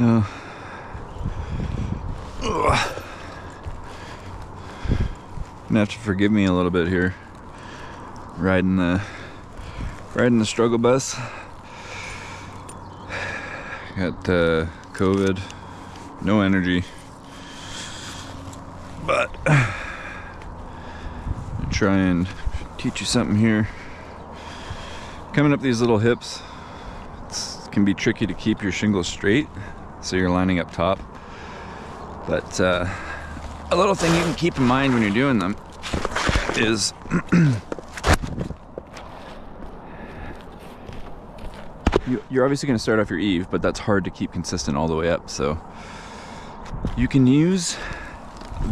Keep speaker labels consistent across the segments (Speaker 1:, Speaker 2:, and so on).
Speaker 1: Gonna have to forgive me a little bit here. Riding the riding the struggle bus. Got uh, COVID, no energy, but try and teach you something here. Coming up these little hips, it can be tricky to keep your shingles straight, so you're lining up top. But uh, a little thing you can keep in mind when you're doing them is you, you're obviously going to start off your eave, but that's hard to keep consistent all the way up. So you can use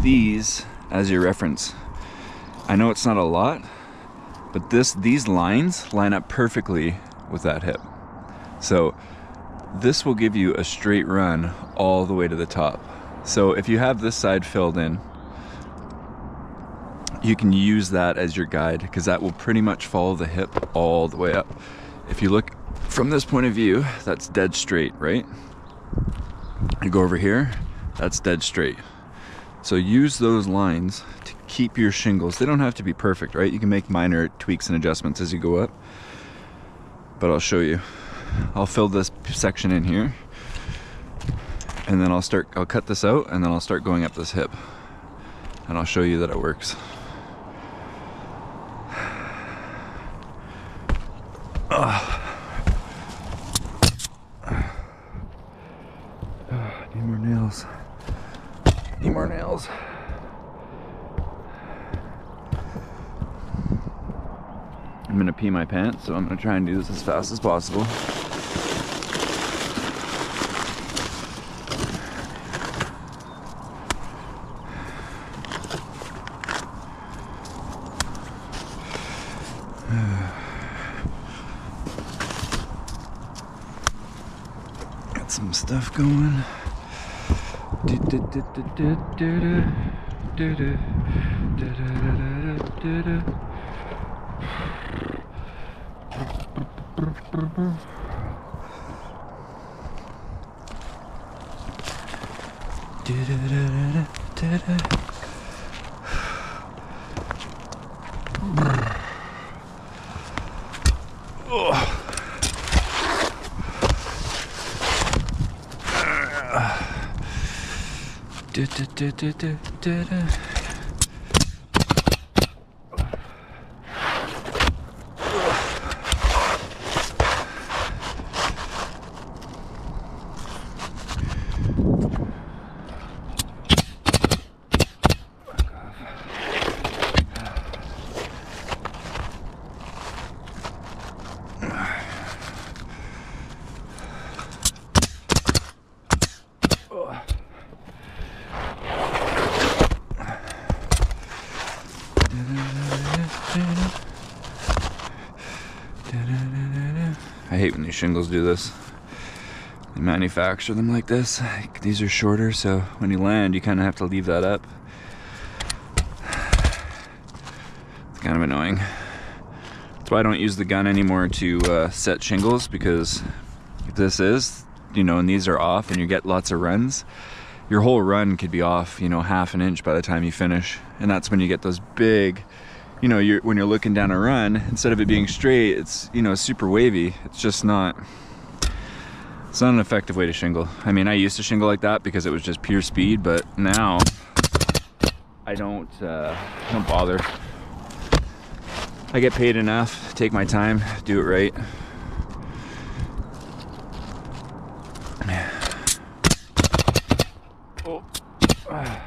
Speaker 1: these as your reference. I know it's not a lot, but this these lines line up perfectly with that hip. So this will give you a straight run all the way to the top. So if you have this side filled in, you can use that as your guide because that will pretty much follow the hip all the way up. If you look from this point of view, that's dead straight, right? You go over here, that's dead straight. So use those lines to keep your shingles. They don't have to be perfect, right? You can make minor tweaks and adjustments as you go up. But I'll show you. I'll fill this section in here. And then I'll start, I'll cut this out and then I'll start going up this hip. And I'll show you that it works. Ugh. Need more nails. Need more nails. I'm gonna pee my pants, so I'm gonna try and do this as fast as possible. Got some stuff going. do do do do do do I hate when these shingles do this. They manufacture them like this. These are shorter, so when you land, you kind of have to leave that up. It's kind of annoying. That's why I don't use the gun anymore to uh, set shingles because if this is, you know, and these are off and you get lots of runs, your whole run could be off, you know, half an inch by the time you finish. And that's when you get those big, you know, you're, when you're looking down a run, instead of it being straight, it's, you know, super wavy. It's just not, it's not an effective way to shingle. I mean, I used to shingle like that because it was just pure speed, but now I don't, uh, don't bother. I get paid enough, take my time, do it right. Oh.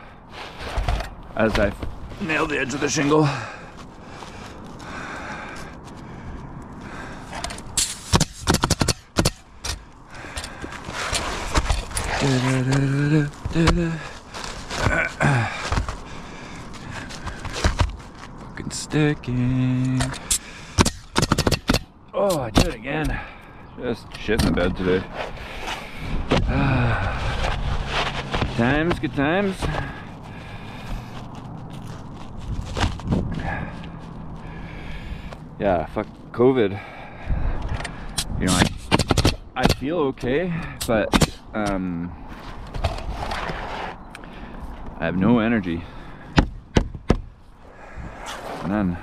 Speaker 1: As I nail the edge of the shingle. Fucking sticking. Oh, I did it again. Just shit in the bed today. Ah. Times, good times. Yeah, fuck COVID. You know, I, I feel okay, but um, I have no energy. None.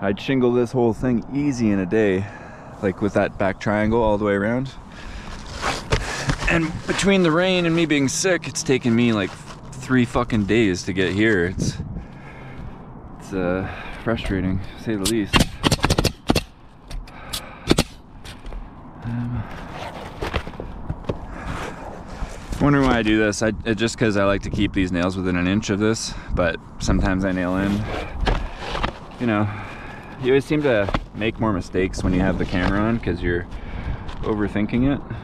Speaker 1: I'd shingle this whole thing easy in a day, like with that back triangle all the way around. And between the rain and me being sick, it's taken me like three fucking days to get here. It's it's uh, frustrating, to say the least. Um, wondering why I do this. I just because I like to keep these nails within an inch of this, but sometimes I nail in. You know, you always seem to make more mistakes when you have the camera on because you're overthinking it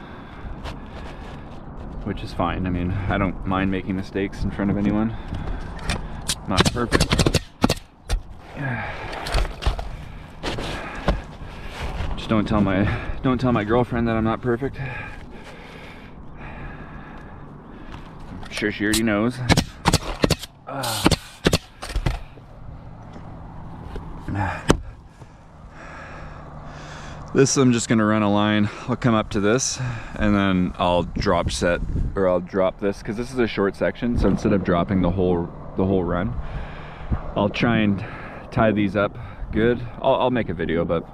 Speaker 1: which is fine. I mean, I don't mind making mistakes in front of anyone. Not perfect. Just don't tell my don't tell my girlfriend that I'm not perfect. I'm sure she already knows. Uh. This I'm just gonna run a line. I'll come up to this and then I'll drop set or I'll drop this because this is a short section. So instead of dropping the whole the whole run, I'll try and tie these up good. I'll, I'll make a video, but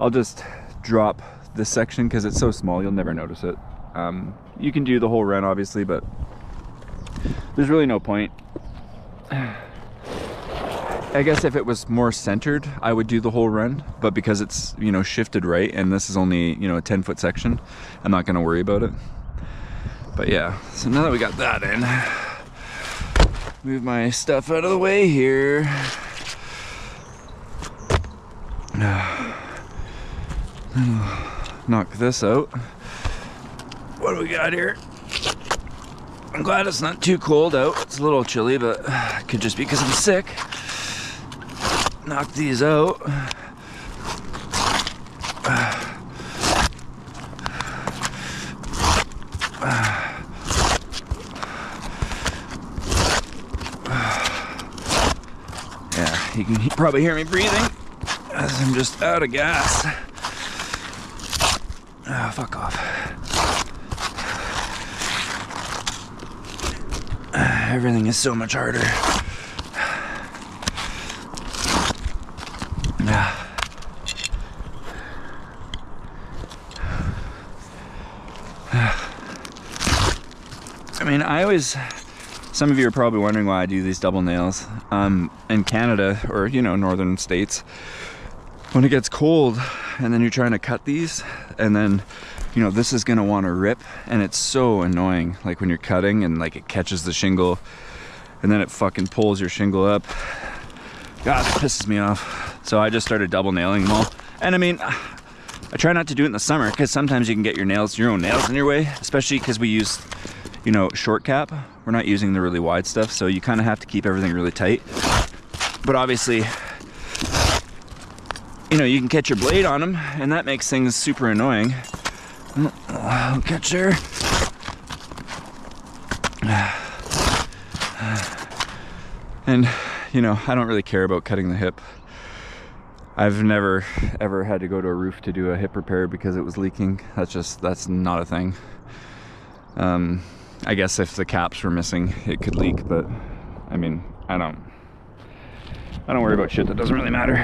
Speaker 1: I'll just drop this section because it's so small you'll never notice it. Um, you can do the whole run obviously, but there's really no point. I guess if it was more centered, I would do the whole run. But because it's, you know, shifted right and this is only, you know, a 10 foot section, I'm not going to worry about it. But yeah, so now that we got that in, move my stuff out of the way here. Knock this out. What do we got here? I'm glad it's not too cold out. It's a little chilly, but could just be because I'm sick knock these out. Yeah, you can probably hear me breathing as I'm just out of gas. Oh, fuck off. Ah, everything is so much harder. mean, I always, some of you are probably wondering why I do these double nails. Um, in Canada, or, you know, northern states, when it gets cold and then you're trying to cut these, and then, you know, this is gonna wanna rip, and it's so annoying, like when you're cutting and like it catches the shingle, and then it fucking pulls your shingle up. God, it pisses me off. So I just started double nailing them all. And I mean, I try not to do it in the summer because sometimes you can get your nails, your own nails in your way, especially because we use you know, short cap. We're not using the really wide stuff, so you kind of have to keep everything really tight. But obviously, you know, you can catch your blade on them, and that makes things super annoying. Catch her. And, you know, I don't really care about cutting the hip. I've never ever had to go to a roof to do a hip repair because it was leaking. That's just, that's not a thing. Um, I guess if the caps were missing, it could leak, but I mean, I don't, I don't worry about shit that doesn't really matter.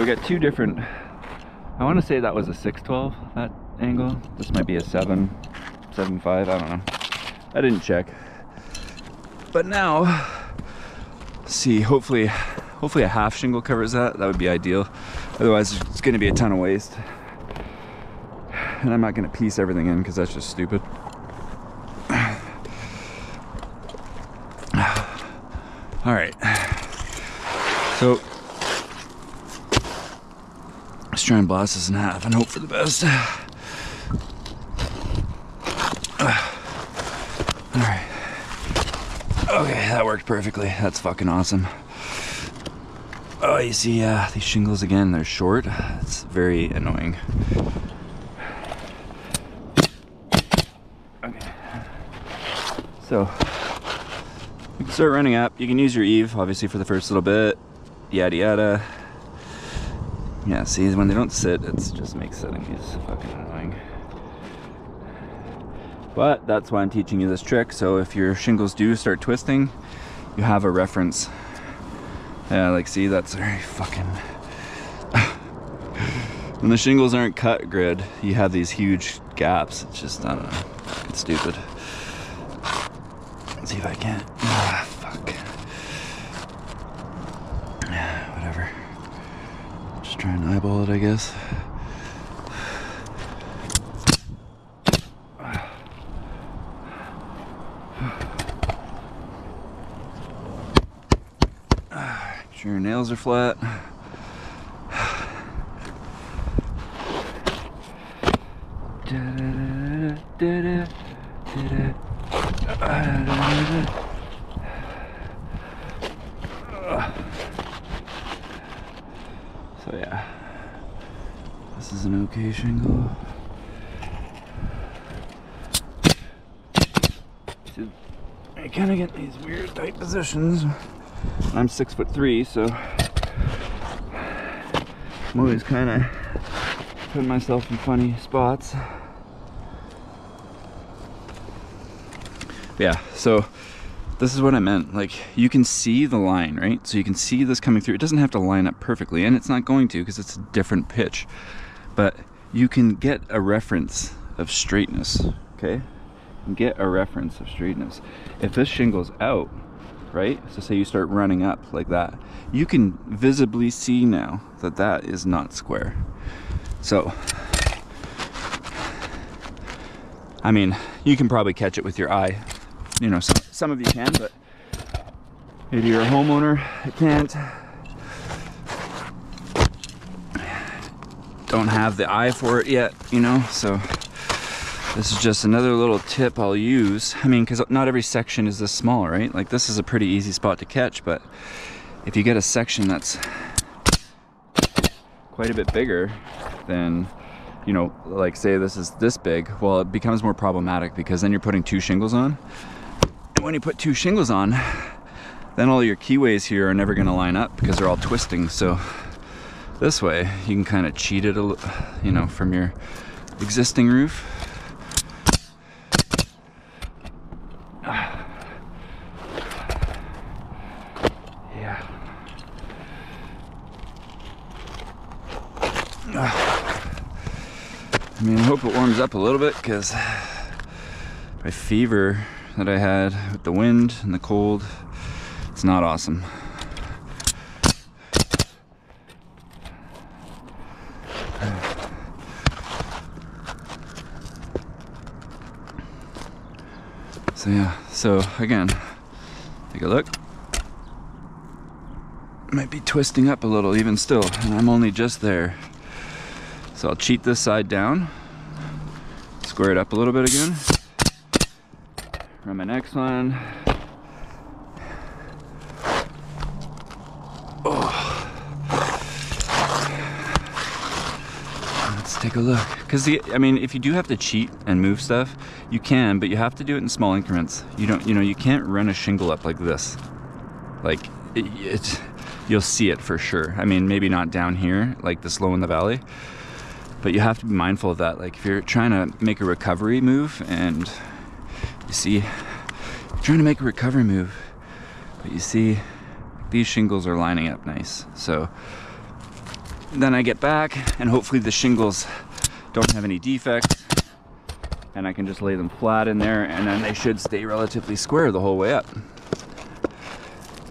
Speaker 1: We got two different, I want to say that was a 612, that angle. This might be a 7, 7.5, I don't know. I didn't check. But now, see, hopefully, hopefully a half shingle covers that. That would be ideal. Otherwise, it's going to be a ton of waste. And I'm not going to piece everything in because that's just stupid. All right. So Let's try and blast this in half and hope for the best. Alright. Okay, that worked perfectly. That's fucking awesome. Oh, you see, uh, these shingles again, they're short. It's very annoying. Okay. So, you can start running up. You can use your eave, obviously, for the first little bit. Yada yada. Yeah, see, when they don't sit, it just makes setting these fucking annoying. But that's why I'm teaching you this trick. So if your shingles do start twisting, you have a reference. Yeah, like see, that's very fucking... when the shingles aren't cut grid, you have these huge gaps. It's just, I don't know, it's stupid. Let's see if I can't. Ah, fuck. Whatever. Just try and eyeball it, I guess. Make sure your nails are flat. So yeah, this is an okay shingle. I kind of get these weird tight positions. I'm six foot three, so I'm always kind of putting myself in funny spots. Yeah, so this is what I meant. Like, you can see the line, right? So you can see this coming through. It doesn't have to line up perfectly, and it's not going to because it's a different pitch. But you can get a reference of straightness, okay? Get a reference of straightness. If this shingle's out, right? So say you start running up like that, you can visibly see now that that is not square. So, I mean, you can probably catch it with your eye. You know, some, some of you can, but maybe you're a homeowner that can't. Don't have the eye for it yet, you know, so this is just another little tip I'll use. I mean, because not every section is this small, right? Like this is a pretty easy spot to catch, but if you get a section that's quite a bit bigger, then, you know, like say this is this big, well, it becomes more problematic because then you're putting two shingles on. And when you put two shingles on, then all your keyways here are never gonna line up because they're all twisting. So this way, you can kind of cheat it, a, you know, from your existing roof. I mean, I hope it warms up a little bit because my fever that I had with the wind and the cold, it's not awesome. So yeah, so again, take a look. Might be twisting up a little even still, and I'm only just there. So I'll cheat this side down, square it up a little bit again. Run my next one. Oh. Let's take a look. Because I mean, if you do have to cheat and move stuff, you can, but you have to do it in small increments. You don't, you know, you can't run a shingle up like this. Like it, it you'll see it for sure. I mean, maybe not down here, like this low in the valley, but you have to be mindful of that. Like if you're trying to make a recovery move and you see, you're trying to make a recovery move, but you see these shingles are lining up nice. So then I get back and hopefully the shingles don't have any defects and I can just lay them flat in there and then they should stay relatively square the whole way up.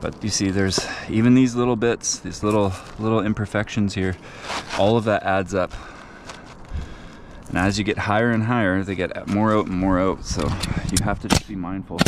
Speaker 1: But you see there's even these little bits, these little little imperfections here, all of that adds up and as you get higher and higher, they get more out and more out. So you have to just be mindful.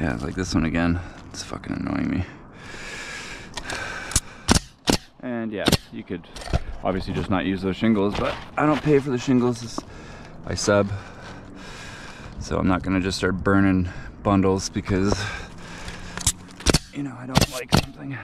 Speaker 1: Yeah, like this one again. It's fucking annoying me. And yeah, you could obviously just not use those shingles, but I don't pay for the shingles. I sub. So I'm not gonna just start burning bundles because, you know, I don't like something.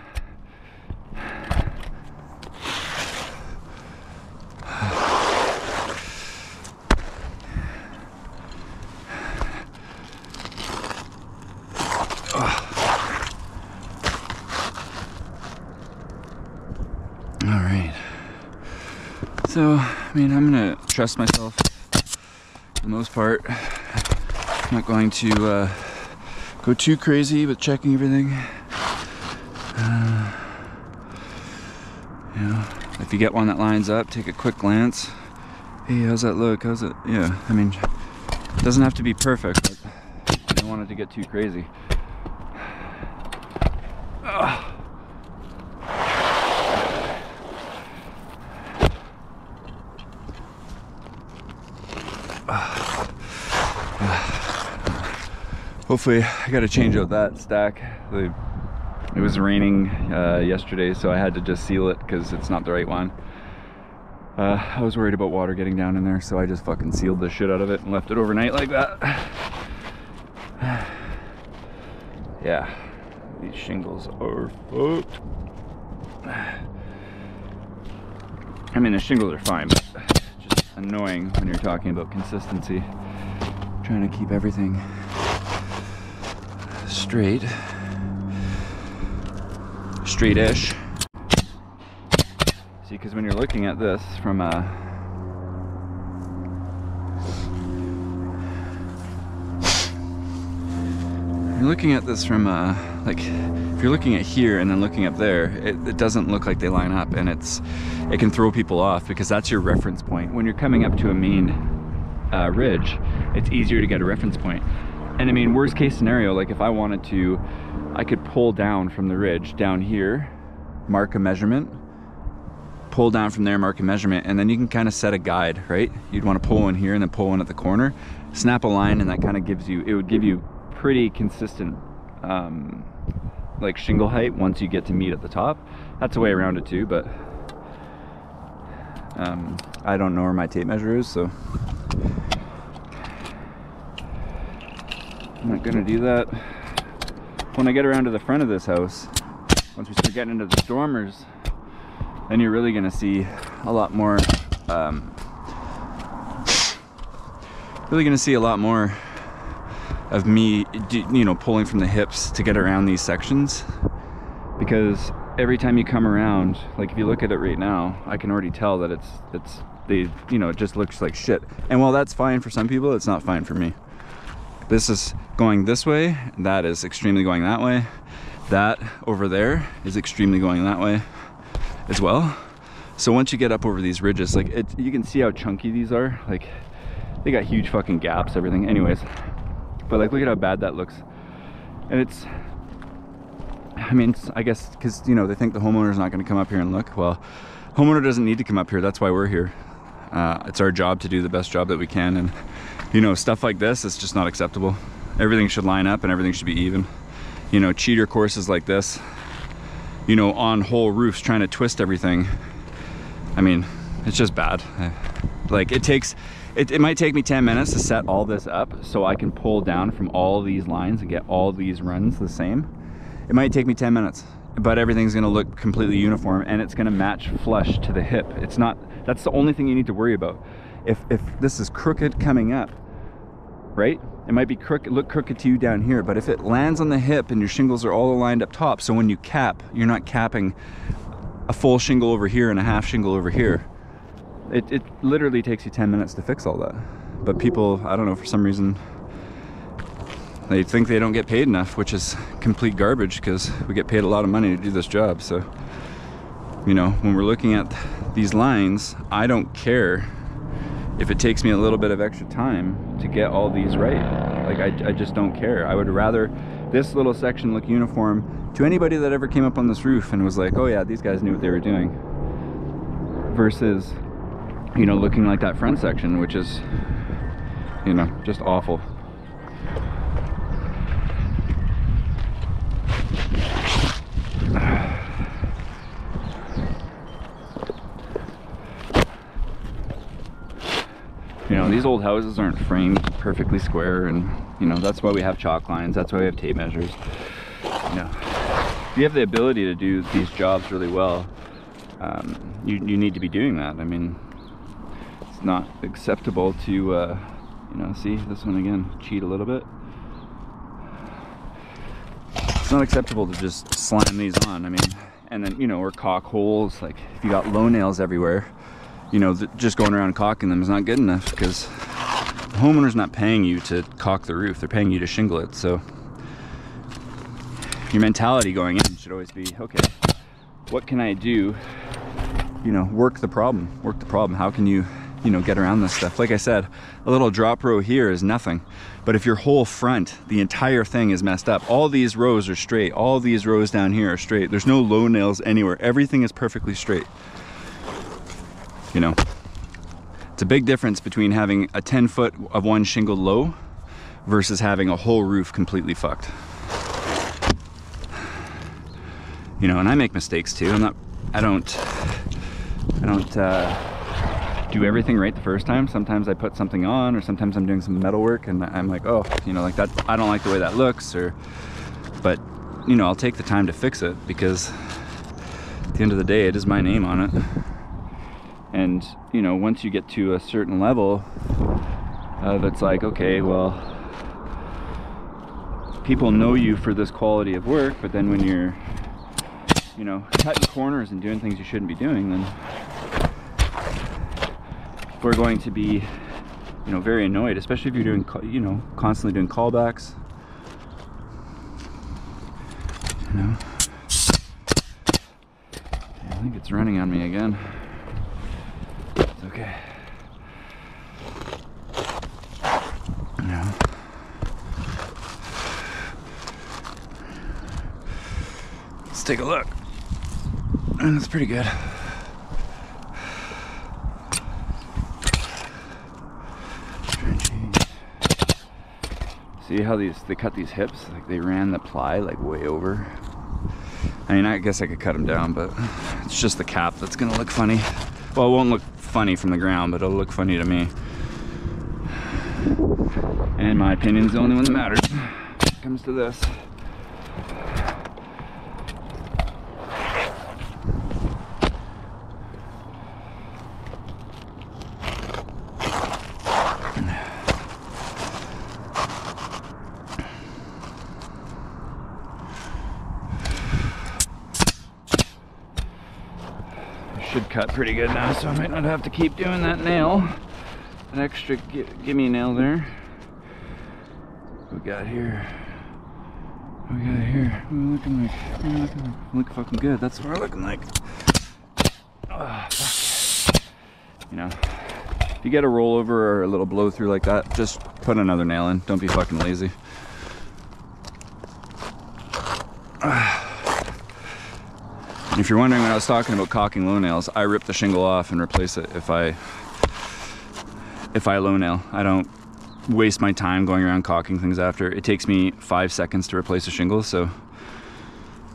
Speaker 1: All right. So, I mean, I'm gonna trust myself for the most part. I'm not going to uh, go too crazy with checking everything. Uh, you know, if you get one that lines up, take a quick glance. Hey, how's that look? How's it? Yeah, I mean, it doesn't have to be perfect, but I don't want it to get too crazy. Ugh. Hopefully I got to change out that stack. It was raining uh, yesterday, so I had to just seal it because it's not the right one. Uh, I was worried about water getting down in there, so I just fucking sealed the shit out of it and left it overnight like that. yeah, these shingles are fucked. I mean, the shingles are fine, but just annoying when you're talking about consistency. Trying to keep everything straight. Straight-ish. See, because when you're looking at this from a you're looking at this from a like if you're looking at here and then looking up there it, it, doesn't look like they line up and it's it can throw people off because that's your reference point when you're coming up to a main uh, ridge it's easier to get a reference point and I mean, worst case scenario, like if I wanted to, I could pull down from the ridge down here, mark a measurement, pull down from there, mark a measurement, and then you can kind of set a guide, right? You'd want to pull one here and then pull one at the corner, snap a line, and that kind of gives you, it would give you pretty consistent um, like shingle height once you get to meet at the top. That's a way around it too, but um, I don't know where my tape measure is, so I'm not gonna do that. When I get around to the front of this house, once we start getting into the dormers, then you're really gonna see a lot more, um, really gonna see a lot more of me, you know, pulling from the hips to get around these sections. Because every time you come around, like if you look at it right now, I can already tell that it's, it's, they, you know, it just looks like shit. And while that's fine for some people, it's not fine for me this is going this way. That is extremely going that way. That over there is extremely going that way as well. So once you get up over these ridges like it you can see how chunky these are. Like they got huge fucking gaps everything. Anyways but like look at how bad that looks. And it's I mean I guess because you know they think the homeowner's not going to come up here and look. Well homeowner doesn't need to come up here. That's why we're here. Uh, it's our job to do the best job that we can and you know, stuff like this it's just not acceptable. Everything should line up and everything should be even. You know, cheater courses like this, you know, on whole roofs trying to twist everything. I mean, it's just bad. Like it takes, it, it might take me 10 minutes to set all this up so I can pull down from all these lines and get all these runs the same. It might take me 10 minutes, but everything's gonna look completely uniform and it's gonna match flush to the hip. It's not, that's the only thing you need to worry about if, if this is crooked coming up, right? It might be crooked, look crooked to you down here, but if it lands on the hip and your shingles are all aligned up top, so when you cap, you're not capping a full shingle over here and a half shingle over here. It, it literally takes you 10 minutes to fix all that. But people, I don't know, for some reason, they think they don't get paid enough, which is complete garbage because we get paid a lot of money to do this job. So, you know, when we're looking at these lines, I don't care if it takes me a little bit of extra time to get all these right. Like, I, I just don't care. I would rather this little section look uniform to anybody that ever came up on this roof and was like, oh yeah, these guys knew what they were doing. Versus, you know, looking like that front section, which is, you know, just awful. You know, these old houses aren't framed perfectly square, and you know that's why we have chalk lines. That's why we have tape measures. You know, if you have the ability to do these jobs really well, um, you you need to be doing that. I mean, it's not acceptable to, uh, you know, see this one again, cheat a little bit. It's not acceptable to just slam these on. I mean, and then you know, or caulk holes. Like if you got low nails everywhere you know, just going around caulking them is not good enough because the homeowner's not paying you to caulk the roof, they're paying you to shingle it. So your mentality going in should always be okay, what can I do? You know, work the problem, work the problem. How can you, you know, get around this stuff? Like I said, a little drop row here is nothing. But if your whole front, the entire thing is messed up, all these rows are straight, all these rows down here are straight, there's no low nails anywhere, everything is perfectly straight you know? It's a big difference between having a 10 foot of one shingle low versus having a whole roof completely fucked. You know and i make mistakes too. I'm not i don't i don't uh, do everything right the first time. Sometimes i put something on or sometimes i'm doing some metal work and i'm like oh you know like that i don't like the way that looks or but you know i'll take the time to fix it because at the end of the day it is my name on it and you know once you get to a certain level it's like okay well people know you for this quality of work but then when you're you know cutting corners and doing things you shouldn't be doing then we're going to be you know very annoyed especially if you're doing you know constantly doing callbacks. You know? I think it's running on me again okay. No. Let's take a look. Mm, and it's pretty good. See how these they cut these hips? Like they ran the ply like way over. I mean, I guess I could cut them down, but it's just the cap that's gonna look funny. Well, it won't look funny from the ground, but it'll look funny to me. And my opinion is the only one that matters when it comes to this. should cut pretty good now, so I might not have to keep doing that nail. An extra gimme nail there. we got here? we got here? What are we looking like? What are we looking like? Look fucking good. That's what we're looking like. Oh, fuck. You know, if you get a rollover or a little blow through like that, just put another nail in. Don't be fucking lazy. If you're wondering when I was talking about caulking low nails, I rip the shingle off and replace it if I if I low nail. I don't waste my time going around caulking things after. It takes me five seconds to replace a shingle, so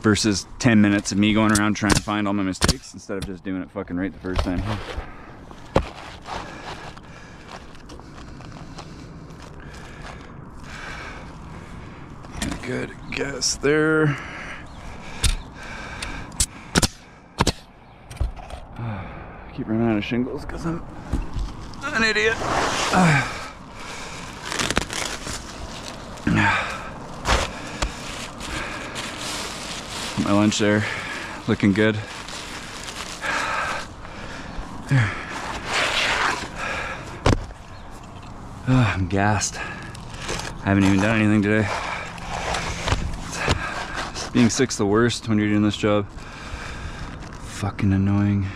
Speaker 1: versus 10 minutes of me going around trying to find all my mistakes instead of just doing it fucking right the first time. Good guess there. Keep running out of shingles because I'm an idiot. My lunch there, looking good. There. Oh, I'm gassed. I haven't even done anything today. Being sick's the worst when you're doing this job. Fucking annoying.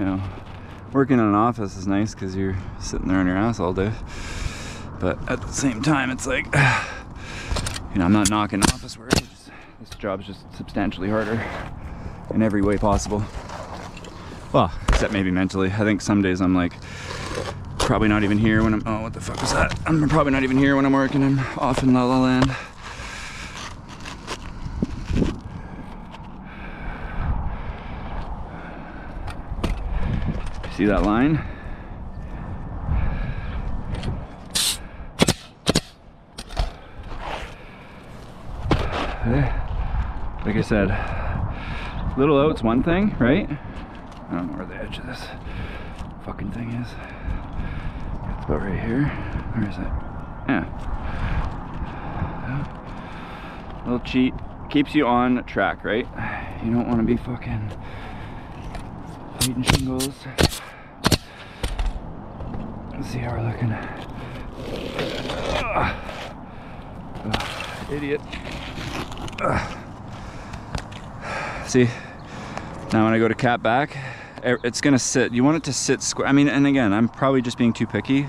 Speaker 1: you know, working in an office is nice because you're sitting there on your ass all day. But at the same time, it's like, you know, I'm not knocking office work. Just, this job's just substantially harder in every way possible. Well, except maybe mentally. I think some days I'm like probably not even here when I'm, oh, what the fuck was that? I'm probably not even here when I'm working. I'm off in La La Land. See that line? Eh, like I said, little oat's one thing, right? I don't know where the edge of this fucking thing is. It's about right here. Where is it? Yeah. Little cheat. Keeps you on track, right? You don't want to be fucking eating shingles. Let's see how we're looking. Ugh, idiot. Ugh. See, now when I go to cap back, it's gonna sit. You want it to sit square. I mean, and again, I'm probably just being too picky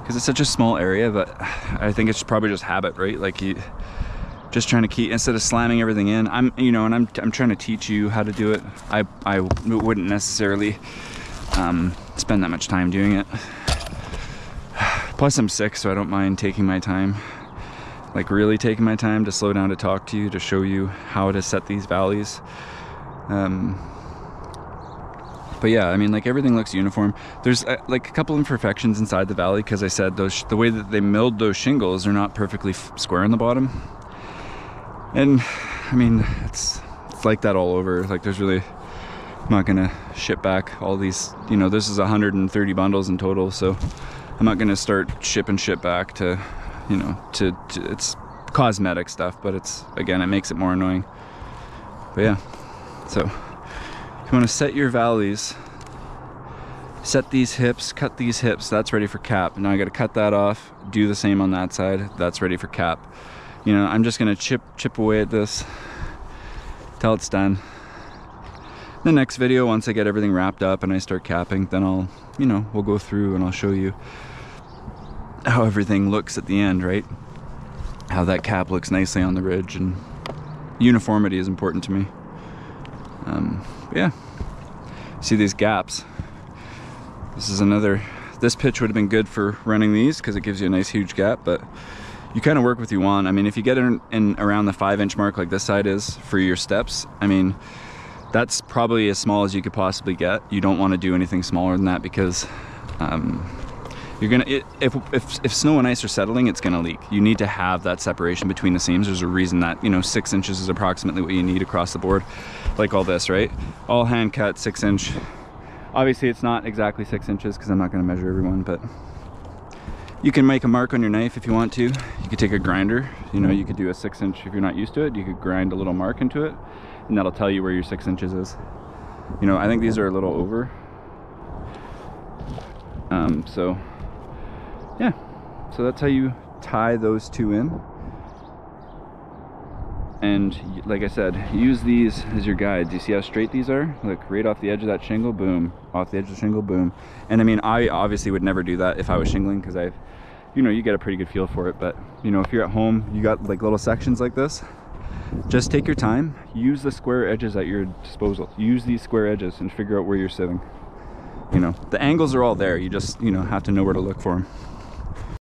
Speaker 1: because it's such a small area, but I think it's probably just habit, right? Like you just trying to keep instead of slamming everything in. I'm, you know, and I'm, I'm trying to teach you how to do it. I, I wouldn't necessarily um, spend that much time doing it. Plus, I'm sick, so I don't mind taking my time. Like really taking my time to slow down to talk to you, to show you how to set these valleys. Um, but yeah, I mean, like everything looks uniform. There's uh, like a couple imperfections inside the valley because I said those the way that they milled those shingles are not perfectly square in the bottom. And I mean, it's it's like that all over. Like there's really I'm not gonna ship back all these. You know, this is 130 bundles in total, so I'm not gonna start shipping shit back to, you know, to, to it's cosmetic stuff, but it's again, it makes it more annoying. But yeah, so you want to set your valleys set these hips cut these hips that's ready for cap. Now I got to cut that off do the same on that side that's ready for cap. You know I'm just gonna chip chip away at this till it's done. The next video once I get everything wrapped up and I start capping then I'll you know we'll go through and I'll show you how everything looks at the end right? How that cap looks nicely on the ridge and uniformity is important to me. Um, yeah see these gaps? This is another this pitch would have been good for running these because it gives you a nice huge gap but you kind of work with you want. I mean if you get in, in around the five inch mark like this side is for your steps I mean that's probably as small as you could possibly get. You don't want to do anything smaller than that because um, you're gonna it, if, if if snow and ice are settling it's gonna leak. You need to have that separation between the seams. There's a reason that you know six inches is approximately what you need across the board like all this right? All hand cut six inch obviously it's not exactly six inches because i'm not going to measure everyone but you can make a mark on your knife if you want to. You could take a grinder you know you could do a six inch if you're not used to it. You could grind a little mark into it and that'll tell you where your six inches is. You know i think these are a little over. Um, so yeah. So that's how you tie those two in. And like I said use these as your guides. You see how straight these are? Look right off the edge of that shingle boom. Off the edge of the shingle boom. And I mean I obviously would never do that if I was shingling because I've you know you get a pretty good feel for it. But you know if you're at home you got like little sections like this just take your time use the square edges at your disposal. Use these square edges and figure out where you're sitting. You know the angles are all there you just you know have to know where to look for them